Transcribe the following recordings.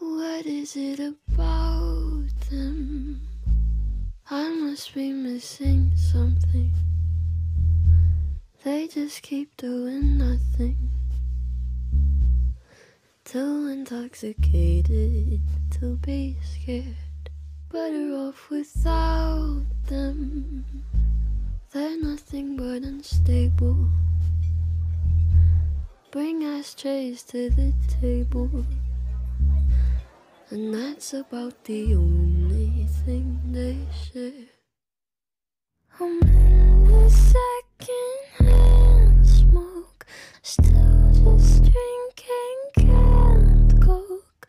What is it about them? I must be missing something. They just keep doing nothing. Too intoxicated to be scared. Better off without them. They're nothing but unstable. Bring ashtrays to the table. And that's about the only thing they share. I'm in the secondhand smoke, still just drinking canned coke.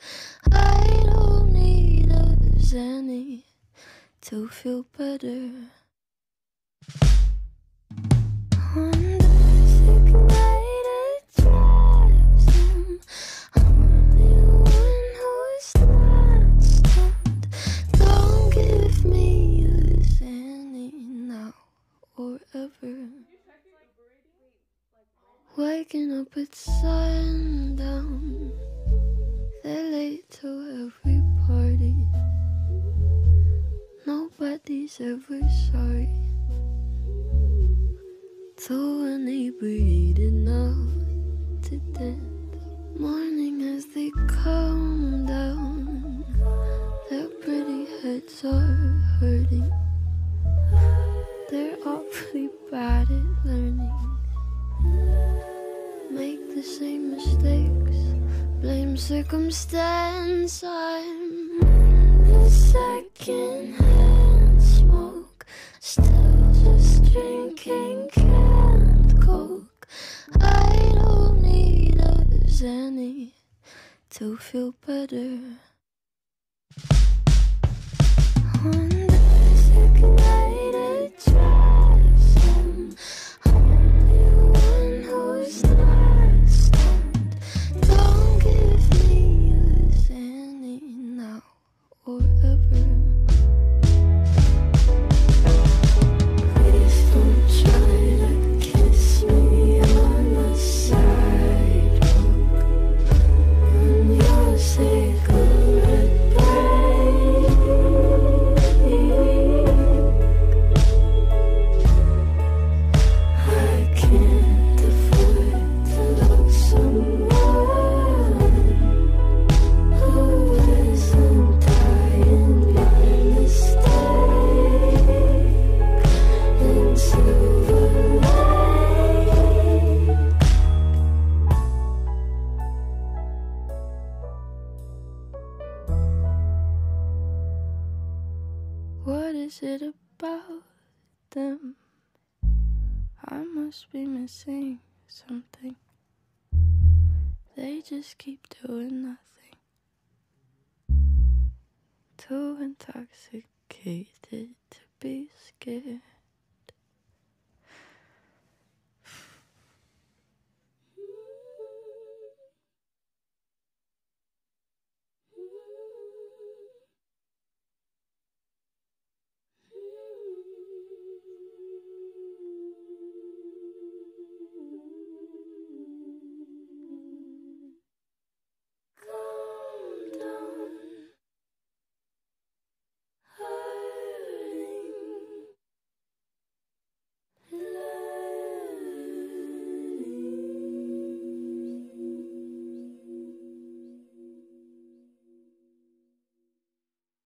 I don't need a Xanny to feel better. Or ever. Waking up at sundown, they're late to every party. Nobody's ever sorry. Too inebriated now to dance. Morning as they come down, their pretty heads are hurting. Circumstance. I'm the second hand smoke, still just drinking canned coke. I don't need a Xanny to feel better. Is it about them? I must be missing something. They just keep doing nothing. Too intoxicated to be scared.